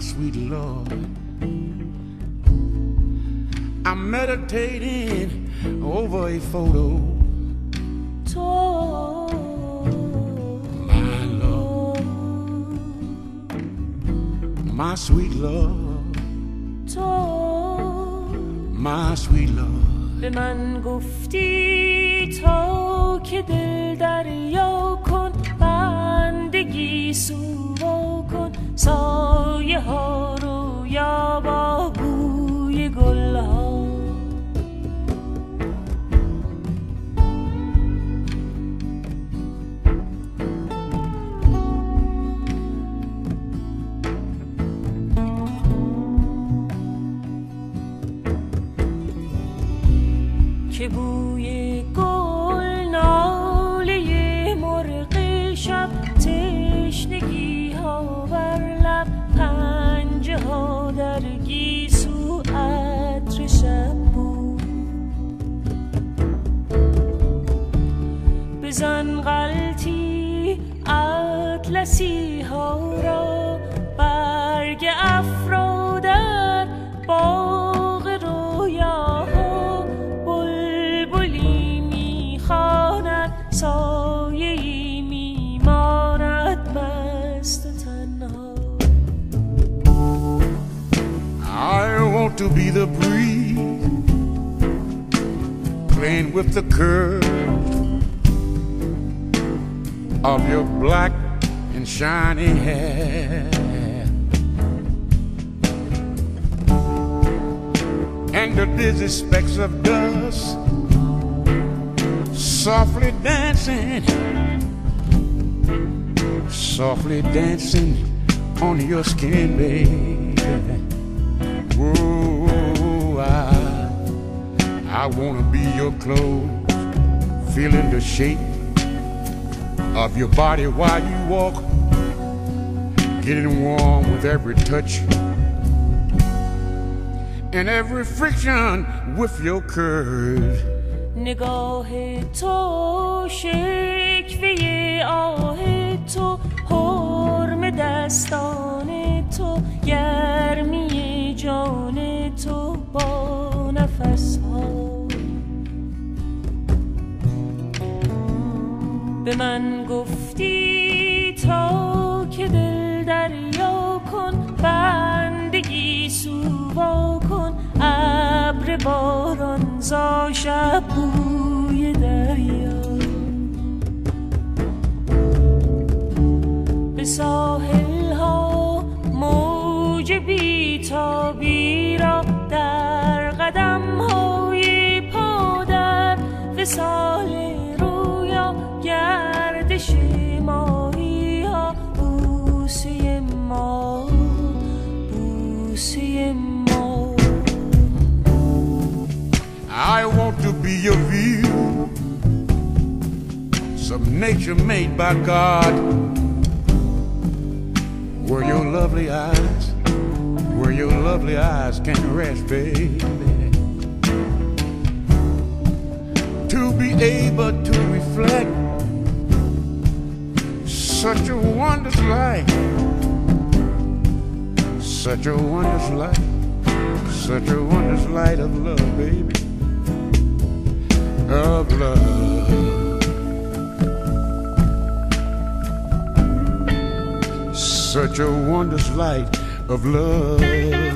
sweet Lord. I'm meditating over a photo. My Lord, my sweet Lord, my sweet Lord. به من گفتی تا که دل دریا که بوی گل ناله مرغ شب تشنگی ها بر لب پنجه ها در گیسو عطر شب بود. بزن غلطی اطلسی ها را want to be the breeze playing with the curve of your black and shiny hair. And the dizzy specks of dust softly dancing, softly dancing on your skin, baby. Whoa, I, I wanna be your clothes, feeling the shape of your body while you walk, getting warm with every touch and every friction with your curves. نگاه تو شکوه آه تو حرم دستان به من گفتی تا که دل دریا کن بندگی سووا کن ابر باران زا شب بوی دریا. Be your view, some nature made by God, where your lovely eyes, where your lovely eyes can rest, baby. To be able to reflect such a wondrous light, such a wondrous light, such a wondrous light of love, baby of love. Such a wondrous light of love.